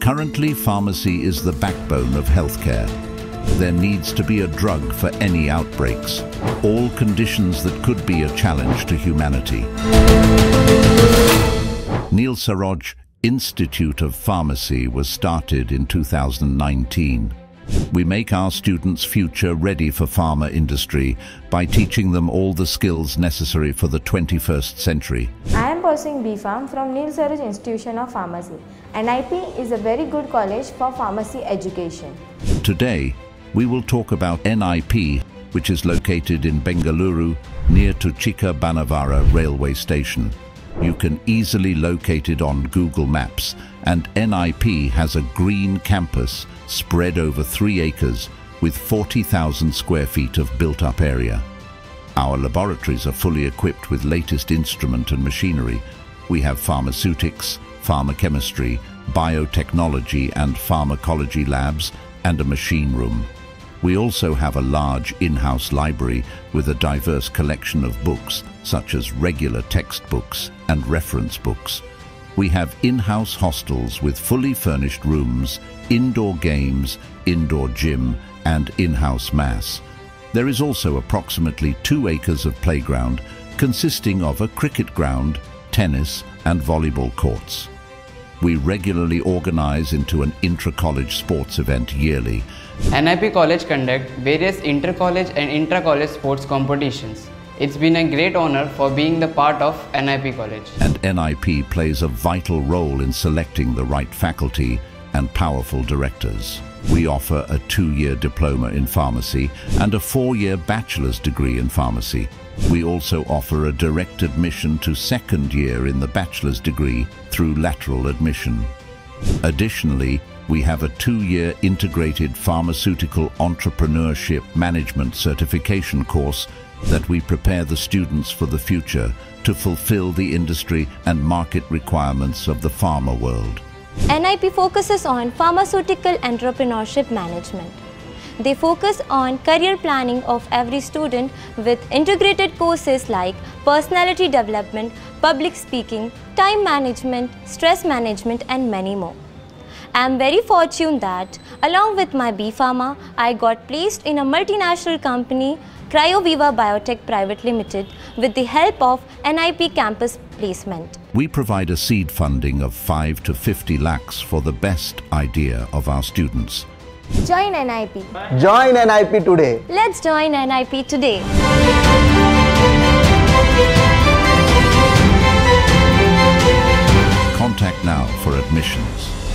Currently, pharmacy is the backbone of healthcare. There needs to be a drug for any outbreaks, all conditions that could be a challenge to humanity. Neelsaroj Institute of Pharmacy was started in 2019. We make our students future ready for pharma industry by teaching them all the skills necessary for the 21st century. I am pursuing B.Pharm from Neelsaroj Institution of Pharmacy. NIP is a very good college for pharmacy education. Today, we will talk about NIP, which is located in Bengaluru near to Chikka Banavara railway station. You can easily locate it on Google Maps and NIP has a green campus spread over three acres with 40,000 square feet of built-up area. Our laboratories are fully equipped with latest instrument and machinery. We have pharmaceutics, pharmacochemistry, biotechnology and pharmacology labs and a machine room. We also have a large in-house library with a diverse collection of books, such as regular textbooks and reference books. We have in-house hostels with fully furnished rooms, indoor games, indoor gym and in-house mass. There is also approximately two acres of playground consisting of a cricket ground, tennis and volleyball courts. We regularly organize into an intra-college sports event yearly. NIP College conduct various inter-college and intra-college sports competitions. It's been a great honor for being the part of NIP College. And NIP plays a vital role in selecting the right faculty and powerful directors. We offer a two-year diploma in pharmacy and a four-year bachelor's degree in pharmacy. We also offer a direct admission to second year in the bachelor's degree through lateral admission. Additionally, we have a two-year integrated pharmaceutical entrepreneurship management certification course that we prepare the students for the future to fulfill the industry and market requirements of the pharma world. NIP focuses on pharmaceutical entrepreneurship management. They focus on career planning of every student with integrated courses like personality development, public speaking, time management, stress management and many more. I am very fortunate that along with my B Pharma, I got placed in a multinational company Cryoviva Biotech Private Limited with the help of NIP campus placement. We provide a seed funding of 5 to 50 lakhs for the best idea of our students. Join NIP. Join NIP today. Let's join NIP today. Contact now for admissions.